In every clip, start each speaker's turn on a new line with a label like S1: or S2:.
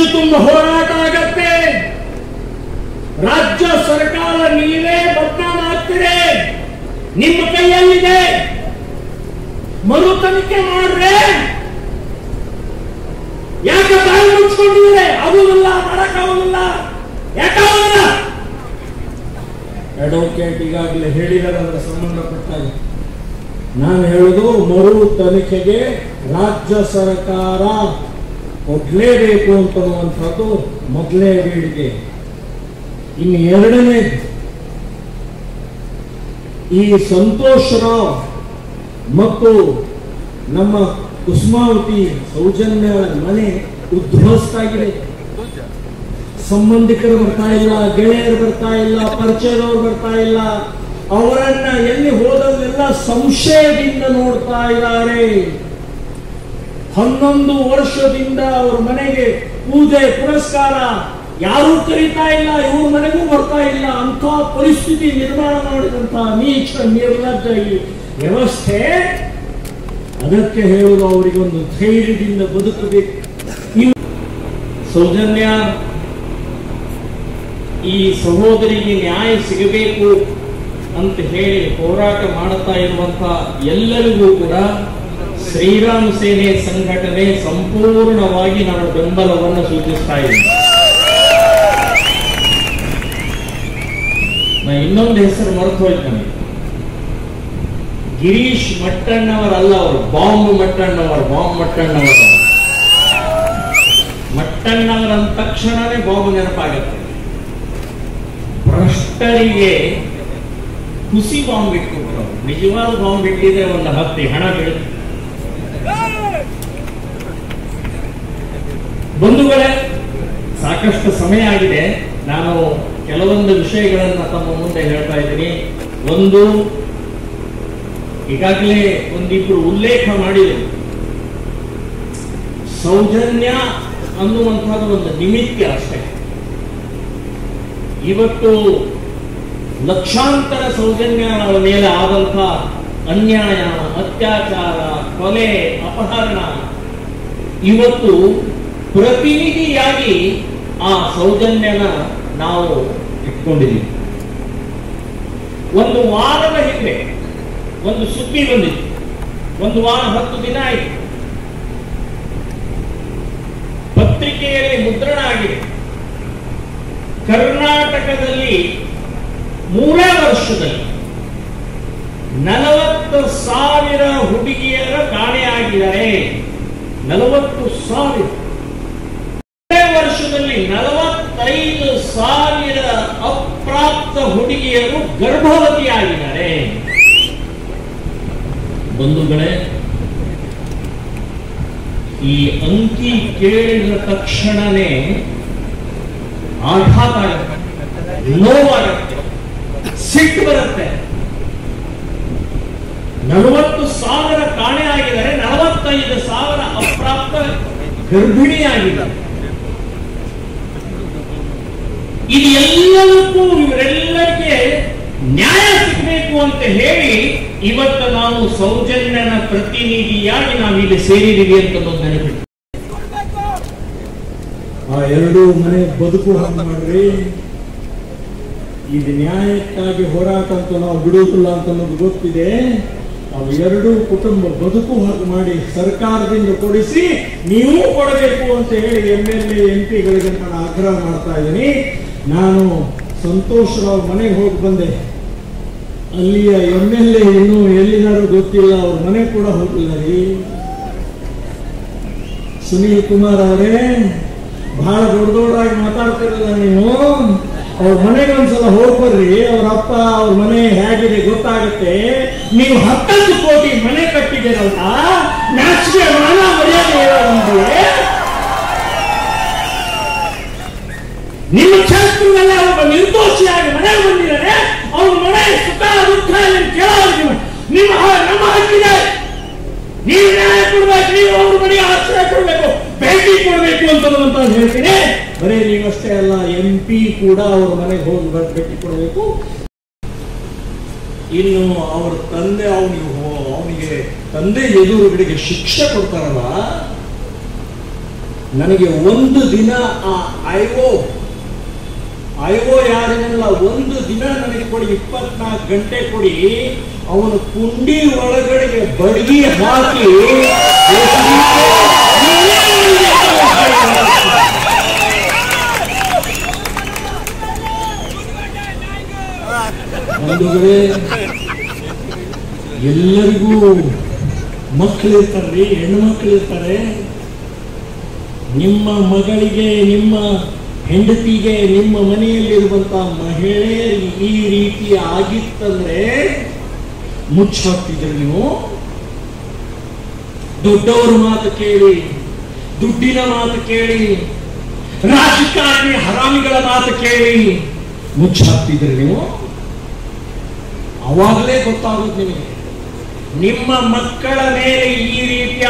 S1: ರಾಜ್ಯ ತುಂಬ ಹೋರಾಟ ಆಗತ್ತೆ. ರಾಜ್ಯ ಸರ್ಕಾರ ನೀವೇ ಬದನಾಮ ಆಗ್ತೀರಿ ನಿಮ್ಮ ಕೈಯಲ್ಲಿದೆ. ಮರು ತನಿಖೆ ಮಾಡ್ರೆ. ಯಾಕೆ ಬಾಯಿ ಮುಚ್ಕೊಂಡಿದ್ರೆ ಇಲ್ಲ ಮಾಡಕ್ಕಾಗುದಿಲ್ಲ ಯಾಕಾಗಲ್ಲ ಅಡ್ವೊಕೇಟ್ ಈಗಾಗಲೇ ಹೇಳಿದ್ದಾರೆ, ಅದರ ಸಂಬಂಧಪಟ್ಟಾಗ. ನಾನು ಹೇಳುದು ಮರು ತನಿಖೆಗೆ ರಾಜ್ಯ ಸರ್ಕಾರ ಕೊಡ್ಲೇಬೇಕು ಅಂತನ್ನುವಂಥದ್ದು ಮೊದಲೇ ಬೇಡಿಕೆ. ಇನ್ನು ಎರಡನೇ, ಈ ಸಂತೋಷರಾವ್ ಮತ್ತು ನಮ್ಮ ಕುಸುಮಾವತಿ ಸೌಜನ್ಯ ಮನೆ ಉದ್ಧ್ವಸ್ತ ಆಗಿದೆ ಸಂಬಂಧಿಕರು ಬರ್ತಾ ಇಲ್ಲ, ಗೆಳೆಯರು ಬರ್ತಾ ಇಲ್ಲ, ಪರಿಚಯದವರು ಬರ್ತಾ ಇಲ್ಲ, ಅವರನ್ನ ಎಲ್ಲಿ ಹೋದಲ್ಲೆಲ್ಲ ಸಂಶಯದಿಂದ ನೋಡ್ತಾ ಇದ್ದಾರೆ. ಹನ್ನೊಂದು ವರ್ಷದಿಂದ ಅವ್ರ ಮನೆಗೆ ಪೂಜೆ, ಪುರಸ್ಕಾರ ಯಾರೂ ಕರೀತಾ ಇಲ್ಲ, ಇವ್ರ ಮನೆಗೂ ಬರ್ತಾ ಇಲ್ಲ. ಅಂತ ಪರಿಸ್ಥಿತಿ ನಿರ್ಮಾಣ ಮಾಡಿದಂತ ನೀಚ ನಿರ್ಲಜ್ಜ ಈ ವ್ಯವಸ್ಥೆ. ಅದಕ್ಕೆ ಹೇಳುವುದು ಅವರಿಗೊಂದು ಧೈರ್ಯದಿಂದ ಬದುಕಬೇಕು. ನೀವು ಸೌಜನ್ಯ, ಈ ಸಹೋದರಿಗೆ ನ್ಯಾಯ ಸಿಗಬೇಕು ಅಂತ ಹೇಳಿ ಹೋರಾಟ ಮಾಡುತ್ತಾ ಇರುವಂತ ಎಲ್ಲರಿಗೂ ಕೂಡ ಶ್ರೀರಾಮ ಸೇನೆ ಸಂಘಟನೆ ಸಂಪೂರ್ಣವಾಗಿ ನಾನು ಬೆಂಬಲವನ್ನು ಸೂಚಿಸ್ತಾ ಇದ್ದೀನಿ ನಾ ಇನ್ನೊಂದು ಹೆಸರು ಮರೆತು ಹೋಯ್ತು ಗಿರೀಶ್ ಮಟ್ಟಣ್ಣವರಲ್ಲ ಅವರು, ಬಾಂಬ್ ಮಟ್ಟಣ್ಣವರು ಬಾಂಬ್ ಮಟ್ಟಣ್ಣವರು. ಮಟ್ಟಣ್ಣವರ ತಕ್ಷಣವೇ ಬಾಂಬ್ ನೆನಪಾಗತ್ತೆ. ಭ್ರಷ್ಟರಿಗೆ ಹುಸಿ ಬಾಂಬ್ ಇಟ್ಕೊಟ್ರು ನಿಜವಾದ ಬಾಂಬ್ ಇಟ್ಟಿದ್ರೆ ಒಂದು ಹತ್ತಿ ಹಣ ಬೀಳುತ್ತೆ. ಬಂಧುಗಳೇ, ಸಾಕಷ್ಟು ಸಮಯ ಆಗಿದೆ. ನಾನು ಕೆಲವೊಂದು ವಿಷಯಗಳನ್ನ ತಮ್ಮ ಮುಂದೆ ಹೇಳ್ತಾ ಇದ್ದೀನಿ. ಒಂದು, ಈಗಾಗಲೇ ಒಂದಿಬ್ರು ಉಲ್ಲೇಖ ಮಾಡಿದರು. ಸೌಜನ್ಯ ಅನ್ನುವಂಥದ್ದು ಒಂದು ನಿಮಿತ್ತ ಅಷ್ಟೇ. ಇವತ್ತು ಲಕ್ಷಾಂತರ ಸೌಜನ್ಯಗಳ ಮೇಲೆ ಆದಂಥ ಅನ್ಯಾಯ, ಅತ್ಯಾಚಾರ, ಕೊಲೆ, ಅಪಹರಣ ಇವತ್ತು ಪ್ರತಿನಿಧಿಯಾಗಿ ಆ ಸೌಜನ್ಯನ ನಾವು ಇಟ್ಕೊಂಡಿದ್ದೀವಿ. ಒಂದು ವಾರದ ಹಿಂದೆ ಒಂದು ಸುದ್ದಿ ಬಂದಿತ್ತು. ಒಂದು ವಾರ ಹತ್ತು ದಿನ ಆಯಿತು. ಪತ್ರಿಕೆಯಲ್ಲಿ ಮುದ್ರಣ ಆಗಿದೆ. ಕರ್ನಾಟಕದಲ್ಲಿ ಮೂರೇ ವರ್ಷದಲ್ಲಿ ನಲವತ್ತು ಸಾವಿರ ಹುಡುಗಿಯರ ಕಾಣೆಯಾಗಿದ್ದಾರೆ. ನಲವತ್ತು ಸಾವಿರ. ನಲವತ್ತೈದು ಸಾವಿರ ಅಪ್ರಾಪ್ತ ಹುಡುಗಿಯರು ಗರ್ಭವತಿಯಾಗಿದ್ದಾರೆ. ಬಂಧುಗಳೇ, ಈ ಅಂಕಿ ಕೇಳಿದ ತಕ್ಷಣನೇ ಆಘಾತ ನೋವಾಗುತ್ತೆ, ಸಿಟ್ಟು ಬರುತ್ತೆ. ನಲವತ್ತು ಸಾವಿರ ಕಾಣೆ ಆಗಿದ್ದಾರೆ, ನಲವತ್ತೈದು ಸಾವಿರ ಅಪ್ರಾಪ್ತ ಗರ್ಭಿಣಿಯಾಗಿದ್ದಾರೆ. ಇದು ಎಲ್ಲದಕ್ಕೂ ಇವರೆಲ್ಲರಿಗೆ ನ್ಯಾಯ ಸಿಗಬೇಕು ಅಂತ ಹೇಳಿ ಇವತ್ತು ನಾವು ಸೌಜನ್ಯನ ಪ್ರತಿನಿಧಿಯಾಗಿ ನಾವಿಲ್ಲಿ ಸೇರಿದೀವಿ ಅಂತ ನೆನಪಿಟ್ಟು ಆ ಎರಡು ಮನೆ ಬದುಕು ಹಾಗೆ ಮಾಡ್ರಿ. ಇದು ನ್ಯಾಯಕ್ಕಾಗಿ ಹೋರಾಟ ಅಂತ ನಾವು ಬಿಡುವುದಿಲ್ಲ ಅಂತ ಅನ್ನೋದು ಗೊತ್ತಿದೆ. ಅವು ಎರಡೂ ಕುಟುಂಬ ಬದುಕು ಹಾಗೆ ಮಾಡಿ ಸರ್ಕಾರದಿಂದ ಕೊಡಿಸಿ ನೀವು ಕೊಡಬೇಕು ಅಂತ ಹೇಳಿ ಎಂ ಎಲ್ ಎ, ಎಂ ಪಿಗಳಿಗೆ ನಾನು ಆಗ್ರಹ ಮಾಡ್ತಾ ಇದ್ದೀನಿ. ನಾನು ಸಂತೋಷ್ ರಾವ್ ಮನೆಗೆ ಹೋಗಿ ಬಂದೆ. ಅಲ್ಲಿಯ ಎಂ ಎಲ್ ಎ ಇನ್ನೂ ಎಲ್ಲಿದಾರೋ ಗೊತ್ತಿಲ್ಲ, ಅವ್ರ ಮನೆ ಕೂಡ ಹೋಗಿಲ್ಲ ರೀ. ಸುನೀಲ್ ಕುಮಾರ್ ಅವರೇ, ಬಹಳ ದೊಡ್ಡ ದೊಡ್ಡದಾಗಿ ಮಾತಾಡ್ತಿರಲ್ಲ ನೀವು ಅವ್ರ ಮನೆಗೆ ಒಂದ್ಸಲ ಹೋಗಿ ಬರ್ರಿ, ಅವ್ರ ಅಪ್ಪ ಅವ್ರ ಮನೆ ಹೇಗಿದೆ ಗೊತ್ತಾಗುತ್ತೆ. ನೀವು ಹತ್ತೊಂದು ಕೋಟಿ ಮನೆ ಕಟ್ಟಿದ್ದೀರಲ್ಲ ನಾಚಿಕೆ ಮರ್ಯಾದೆ? ನಿರ್ದೋಷಿಯಾಗಿ ಮನೆಗೆ ಬಂದಿದ್ದಾರೆ ಅವ್ರ ಮನೆ ಸುಖ ದುಃಖ ಕೇಳೋರಿಗೆ ನಿಮ್ಮ ನಮ್ಮ ಹಕ್ಕಿದೆ. ನೀವು ನ್ಯಾಯ ಕೊಡ್ಬೇಕು, ನೀವು ಅವ್ರ ಮನೆಗೆ ಆಶ್ರಯ ಕೊಡ್ಬೇಕು, ಭೇಟಿ ಕೊಡ್ಬೇಕು ಅಂತ ಹೇಳ್ತೀನಿ ಬರೀ ನೀವಷ್ಟೇ ಅಲ್ಲ ಎಂ ಪಿ ಕೂಡ ಅವ್ರ ಮನೆಗೆ ಹೋಗಿ ಭೇಟಿ ಕೊಡಬೇಕು. ಇನ್ನು ಅವ್ರ ತಂದೆ ಅವನಿಗೆ ಅವನಿಗೆ ತಂದೆ ಎದುರುಗಡೆಗೆ ಶಿಕ್ಷೆ ಕೊಡ್ತಾರಲ್ಲ, ನನಗೆ ಒಂದು ದಿನ ಆ ಐಒ ಐಒ ಯಾರನ್ನೆಲ್ಲ ಒಂದು ದಿನ ನನಗೆ ಕೊಡಿ, ಇಪ್ಪತ್ನಾಲ್ಕು ಗಂಟೆ ಕೊಡಿ, ಅವನು ಕುಂಡಿ ಒಳಗಡೆಗೆ ಬಡಗಿ ಹಾಕಿ ಎಲ್ಲರಿಗೂ ಎಲ್ಲರಿಗೂ ಮಕ್ಕಳಿರ್ತಾರೆ ಹೆಣ್ಣು ಮಕ್ಕಳಿರ್ತಾರೆ ನಿಮ್ಮ ಮಗಳಿಗೆ, ನಿಮ್ಮ ಹೆಂಡತಿಗೆ ನಿಮ್ಮ ಮನೆಯಲ್ಲಿರುವಂತಹ ಮಹಿಳೆ ಈ ರೀತಿ ಆಗಿತ್ತಂದ್ರೆ ಮುಚ್ಚಾಕ್ತಿದ್ರು ನೀವು? ದೊಡ್ಡವರ ಮಾತು ಕೇಳಿ, ದುಡ್ಡಿನ ಮಾತು ಕೇಳಿ, ರಾಜಕಾರಣಿ ಹರಾಮಿಗಳ ಮಾತು ಕೇಳಿ ಮುಚ್ಚಾಕ್ತಿದ್ರಿ ನೀವು? ಅವಾಗಲೇ ಗೊತ್ತಾಗುತ್ತೆ ನಿಮಗೆ. ನಿಮ್ಮ ಮಕ್ಕಳ ಮೇಲೆ ಈ ರೀತಿ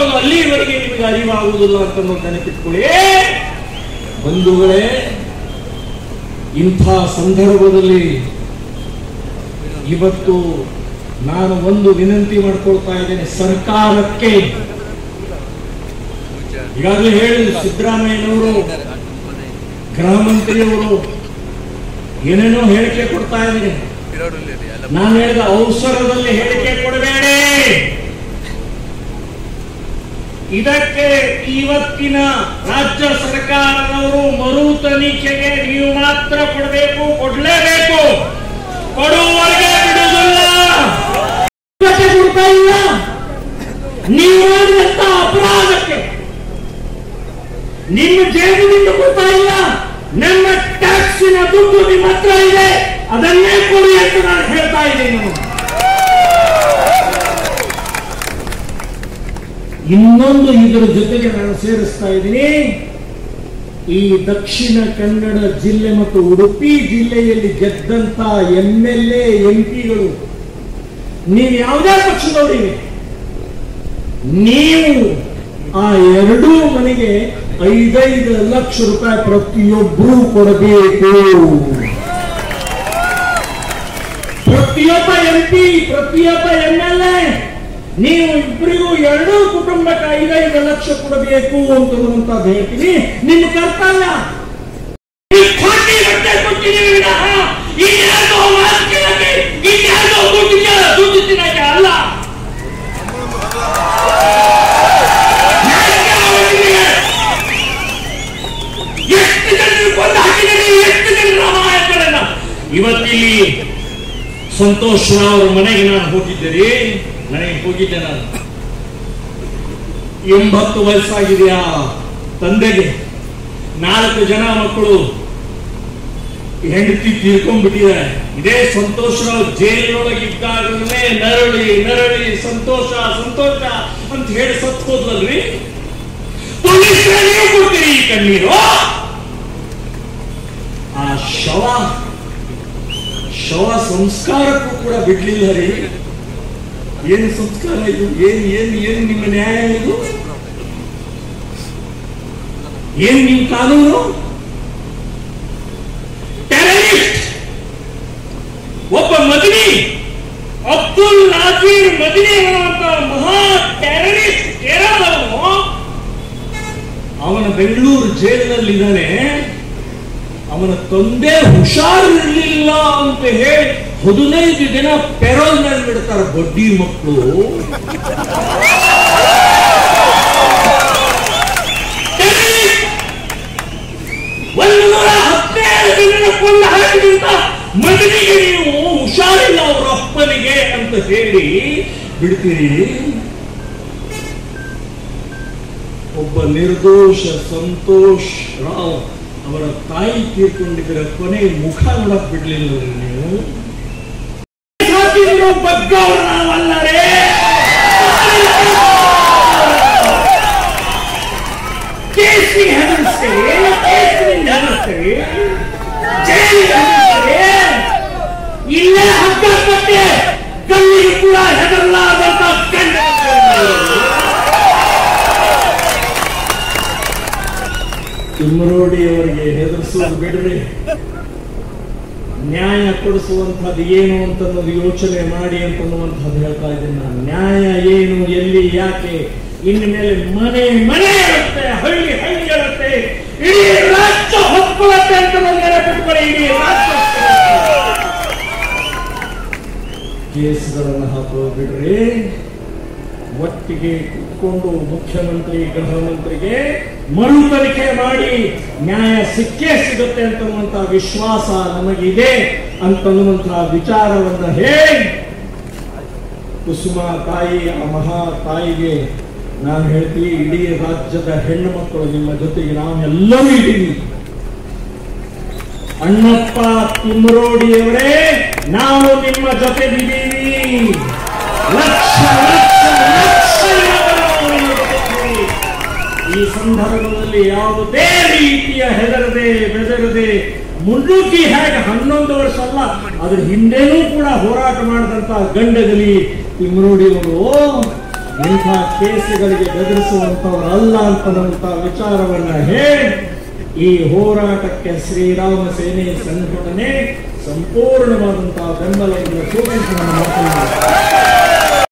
S1: ನಿಮಗೆ ಅಲ್ಲಿವರೆಗೆ ನಿಮಗೆ ಅರಿವಾಗುವುದಿಲ್ಲ ಅಂತ ನೆನಪಿಟ್ಕೊಳ್ಳಿ. ಬಂಧುಗಳೇ ಇಂಥ ಸಂದರ್ಭದಲ್ಲಿ ಇವತ್ತು ನಾನು ಒಂದು ವಿನಂತಿ ಮಾಡ್ಕೊಳ್ತಾ ಇದ್ದೇನೆ ಸರ್ಕಾರಕ್ಕೆ. ಈಗಾಗಲೇ ಹೇಳಿ ಸಿದ್ದರಾಮಯ್ಯನವರು ಗೃಹ ಮಂತ್ರಿಯವರು ಏನೇನೋ ಹೇಳಿಕೆ ಕೊಡ್ತಾ ಇದ್ದೀನಿ ನಾನು ಹೇಳಿದ ಅವಸರದಲ್ಲಿ ಹೇಳಿಕೆ ಕೊಡಬೇಡಿ. ಇದಕ್ಕೆ ಇವತ್ತಿನ ರಾಜ್ಯ ಸರ್ಕಾರದವರು ಮರು ತನಿಖೆಗೆ ನೀವು ಮಾತ್ರ ಕೊಡಬೇಕು, ಕೊಡಲೇಬೇಕು. ಕೊಡುವವರೆಗೆ ಬಿಡುವುದಿಲ್ಲ. ನೀವು ಮಾಡಿದಂತ ಅಪರಾಧಕ್ಕೆ ನಿಮ್ಮ ಜೇಬಿನಿಂದ ಕೊಡ್ತಾ ಇಲ್ಲ. ನಮ್ಮ ಟ್ಯಾಕ್ಸಿನ ದುಡ್ಡು ನಿಮ್ಮ ಹತ್ರ ಇದೆ. ಅದನ್ನೇ ಕೊಡಿ ಅಂತ ನಾನು ಹೇಳ್ತಾ ಇದ್ದೀನಿ. ಇನ್ನೊಂದು ಇದರ ಜೊತೆಗೆ ನಾನು ಸೇರಿಸ್ತಾ ಇದ್ದೀನಿ. ಈ ದಕ್ಷಿಣ ಕನ್ನಡ ಜಿಲ್ಲೆ ಮತ್ತು ಉಡುಪಿ ಜಿಲ್ಲೆಯಲ್ಲಿ ಗೆದ್ದಂತ ಎಂ ಎಲ್ ಎ, ಎಂ ಪಿಗಳು, ನೀವು ಯಾವುದೇ ಪಕ್ಷದವರಿಗೆ ನೀವು ಆ ಎರಡೂ ಮನೆಗೆ ಐದೈದು ಲಕ್ಷ ರೂಪಾಯಿ ಪ್ರತಿಯೊಬ್ಬರೂ ಕೊಡಬೇಕು. ಪ್ರತಿಯೊಬ್ಬ ಎಂ ಪಿ, ಪ್ರತಿಯೊಬ್ಬ ಎಂ ಎಲ್ ಎ. ನೀವು ಇಬ್ಬರಿಗೂ ಎರಡೂ ಕುಟುಂಬಕ್ಕೆ ಐದೈದು ಲಕ್ಷ ಕೊಡಬೇಕು ಅಂತ ಹೇಳ್ತೀನಿ. ನಿಮ್ಮ ಕರ್ತವ್ಯ. ಅಲ್ಲ. ಇವತ್ತಿಲ್ಲಿ ಸಂತೋಷ್ ಅವ್ರ ಮನೆಗೆ ನಾನು ಹೋಗಿದ್ದೆ ನನಗೆ ಹೋಗಿದ್ದೆ ನಾನು. ಎಂಬತ್ತು ವಯಸ್ಸಾಗಿದೆಯಾ ತಂದೆಗೆ? ನಾಲ್ಕು ಜನ ಮಕ್ಕಳು. ಹೆಂಡತಿ ತೀರ್ಕೊಂಡ್ಬಿಟ್ಟಿದ್ದಾರೆ. ಇದೇ ಸಂತೋಷ, ಜೈಲಿನೊಳಗಿದ್ದಾಗಲೇ ನರಳಿ ನರಳಿ, ಸಂತೋಷ ಸಂತೋಷ ಅಂತ ಹೇಳಿ ಸತ್ ಹೋದ್ಲಲ್ರಿ ಕೊಡ್ತೀರಿ ಈ ಕಣ್ಣೀರು. ಆ ಶವ ಶವ ಸಂಸ್ಕಾರಕ್ಕೂ ಕೂಡ ಬಿಡ್ಲಿಲ್ಲ ರೀ. ಏನು ಸಂಸ್ಕಾರ ಇದು? ಏನು ಏನು ಏನು ನಿಮ್ಮ ನ್ಯಾಯ ಇದು? ಏನು ನಿಮ್ಮ ಕಾನೂನು? ಟೆರರಿಸ್ಟ್ ಒಬ್ಬ ಮದಿನಿ ಅಬ್ದುಲ್ ನಾಜೀರ್ ಮದಿನಿ ಅನ್ನುವಂತ ಮಹಾ ಟೆರರಿಸ್ಟ್ ಕೇರಳದವನು ಅವನ ಬೆಂಗಳೂರು ಜೈಲಿನಲ್ಲಿದ್ದಾನೆ. ಅವನ ತಂದೆ ಹುಷಾರಿರ್ಲಿಲ್ಲ ಅಂತ ಹೇಳಿ ಹದಿನೈದು ದಿನ ಪೆರೋಲ್ ಮೇಲೆ ಬಿಡ್ತಾರೆ ಬಡ್ಡಿ ಮಕ್ಕಳು ಒಂದು ದಿನ ಮಗನಿಗೆ ನೀವು ಹುಷಾರಿಲ್ಲ ಅವ್ರ ಅಪ್ಪನಿಗೆ ಅಂತ ಹೇಳಿ ಬಿಡ್ತೀರಿ. ಒಬ್ಬ ನಿರ್ದೋಷ ಸಂತೋಷ್ ರಾವ್ ಅವರ ತಾಯಿ ತೀರ್ಕೊಂಡಿದ್ದರ ಕೊನೆ ಮುಖ ನೋಡಕ್ ಬಿಡ್ಲಿಲ್ಲ ನೀವು. ಸಾಕಿದ್ರು ಬಗ್ಗವ್ರು ಕೇಸಿ ಹೆದರಿಸ್ತೇವೆ ಕೇಸರಿ ಹೆದರಿಸ್ತೇವೆ ಜೈಲಿಗೆ ಇಲ್ಲೇ ಕಟ್ಟೆ ಕಲ್ಲಿಗೆ ಕೂಡ ಹೆದರಲಾದಂತ ಕಂಡ ತಿಮ್ಮರೋಡಿ ಅವರಿಗೆ ಹೆದರಿಸುವುದು ಬಿಡ್ರಿ. ನ್ಯಾಯ ಕೊಡಿಸುವಂಥದ್ದು ಏನು ಅಂತನ್ನೋದು ಯೋಚನೆ ಮಾಡಿ ಅಂತನ್ನುವಂಥದ್ದು ಹೇಳ್ತಾ ಇದ್ದೀನಿ ನಾನು. ನ್ಯಾಯ ಏನು, ಎಲ್ಲಿ, ಯಾಕೆ? ಇನ್ನು ಮೇಲೆ ಮನೆ ಮನೆ ಇರುತ್ತೆ ಹಳ್ಳಿ ಹಳ್ಳಿ ಇರುತ್ತೆ ಇಡೀ ರಾಜ್ಯ ಹೊತ್ಕೊಳ್ಳುತ್ತೆ ಅಂತ ನೆನಪಿಟ್ಕೊಳ್ಳಿ ಇಡೀ ರಾಜ್ಯ ಕೇಸ್ಗಳನ್ನು ಒಟ್ಟಿಗೆ ಕುತ್ಕೊಂಡು ಮುಖ್ಯಮಂತ್ರಿ ಗೃಹ ಮಂತ್ರಿಗೆ ಮರು ತನಿಖೆ ಮಾಡಿ ನ್ಯಾಯ ಸಿಕ್ಕೇ ಸಿಗುತ್ತೆ ಅಂತನ್ನುವಂತ ವಿಶ್ವಾಸ ನಮಗಿದೆ ಅಂತನ್ನುವಂತಹ ವಿಚಾರವನ್ನ ಹೇಳಿ. ಕುಸುಮ ತಾಯಿ, ಆ ಮಹಾ ತಾಯಿಗೆ ನಾನು ಹೇಳ್ತೀನಿ, ಇಡೀ ರಾಜ್ಯದ ಹೆಣ್ಣು ಮಕ್ಕಳು ನಿಮ್ಮ ಜೊತೆಗೆ ನಾವೆಲ್ಲರೂ ಇದ್ದೀವಿ. ಅಣ್ಣಪ್ಪ ತಿಮ್ಮರೋಡಿಯವರೇ ನಾವು ನಿಮ್ಮ ಜೊತೆಗಿದ್ದೀವಿ. ಲಕ್ಷ ಲಕ್ಷ ಈ ಸಂದರ್ಭದಲ್ಲಿ ಯಾವುದೇ ರೀತಿಯ ಹೆದರದೆ, ಬೆದರದೆ, ಮುನ್ನುಗ್ಗಿ ಹೇಗೆ ಹನ್ನೊಂದು ವರ್ಷ ಅಲ್ಲ, ಅದ್ರ ಹಿಂದೆನೂ ಕೂಡ ಹೋರಾಟ ಮಾಡಿದಂತ ಗಂಡಗಲಿ ತಿಮ್ಮರೋಡಿಯವರು ಇಂಥ ಕೇಸುಗಳಿಗೆ ಬೆದರಿಸುವಂತವರಲ್ಲ ಅಂತ ವಿಚಾರವನ್ನ ಹೇಳಿ, ಈ ಹೋರಾಟಕ್ಕೆ ಶ್ರೀರಾಮ ಸೇನೆ ಸಂಘಟನೆ ಸಂಪೂರ್ಣವಾದಂತಹ ಬೆಂಬಲದಿಂದ ಸೂಚಿಸಿ ನನ್ನ ಮಾತನ್ನು